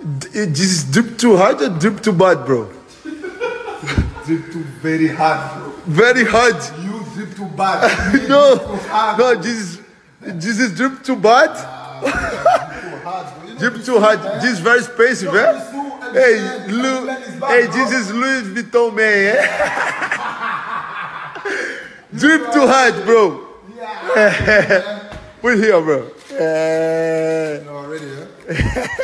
D- This is drip too hard or drip too bad, bro? Drip too very hard, bro. Very hard. You drip too bad. No, too hard. no, this is this is drip too bad. Too hard, bro. You know Drip too hard. This is very expensive, No, eh? it's Hey, Lu, hey, this is Louis Vuitton man, eh? Drip too hard, bro. Yeah. Put here, bro. Eh. You know already, huh?